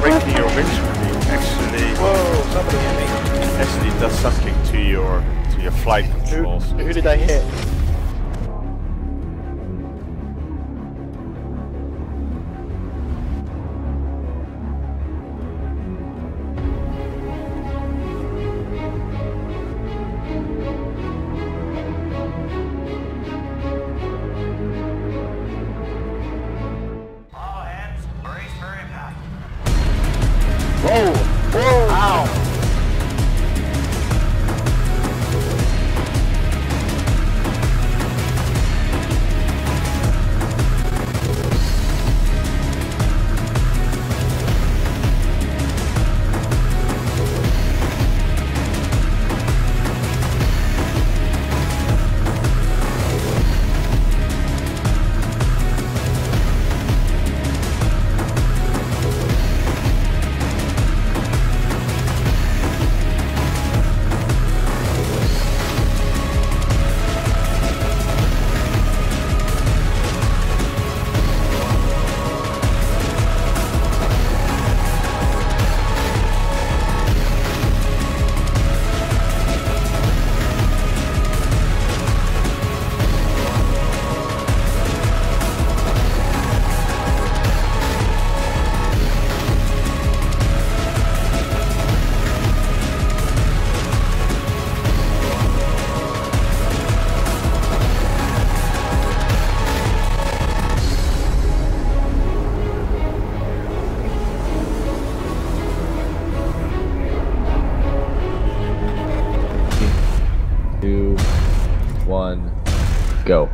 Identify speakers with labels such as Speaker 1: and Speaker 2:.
Speaker 1: breaking your windscreen actually
Speaker 2: Whoa, somebody hit me.
Speaker 1: actually does something to your to your flight controls. who, who
Speaker 2: did I hit?
Speaker 3: Two, one, go.